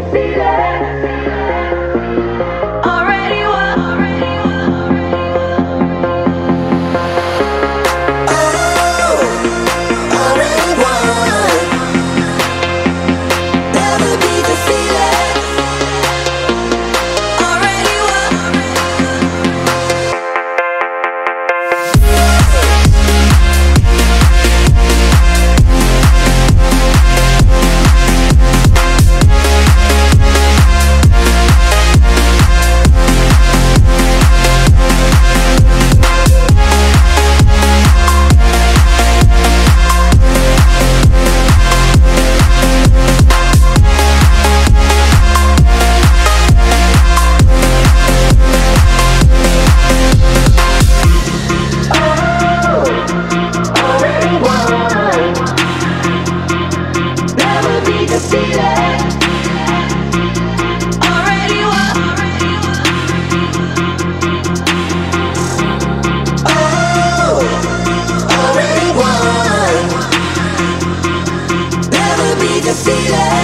defeated. see that.